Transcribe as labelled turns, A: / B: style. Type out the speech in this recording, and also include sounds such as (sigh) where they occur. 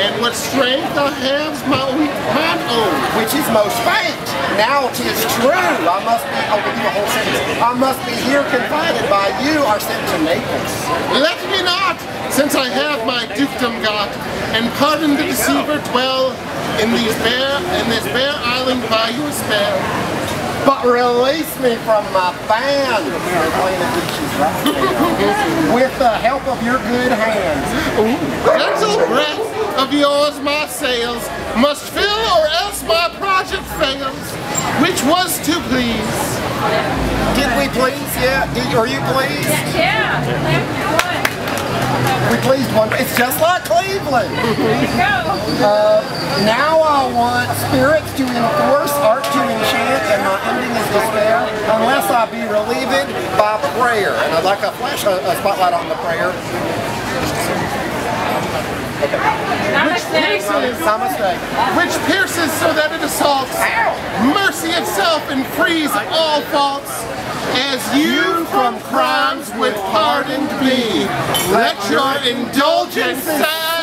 A: and what strength I have my own, mine own.
B: which is most faint. Now 'tis true. I must be, I'll give you a whole sentence. I must be here confided by you, are sent to Naples.
A: Let me not, since I have my dukedom got, and pardon the deceiver dwell in these bare in this bare island by your spell.
B: But release me from my ban. With the help of your good hands.
A: Gentle breath of yours my sails must fill or else my project fails, which was to please.
B: Did we please? Yeah. Did, are you pleased?
C: Yeah.
B: We pleased one. It's just like Cleveland.
C: Go. (laughs)
B: Uh, now I want spirits to enforce, art to enchant, and my ending is despair, unless I be relieved by prayer. And I'd like a flash, a, a spotlight on the prayer.
C: Namaste.
B: Namaste.
A: which pierces so that it assaults mercy itself and frees all faults. As you from crimes would pardoned be, let your indulgence free.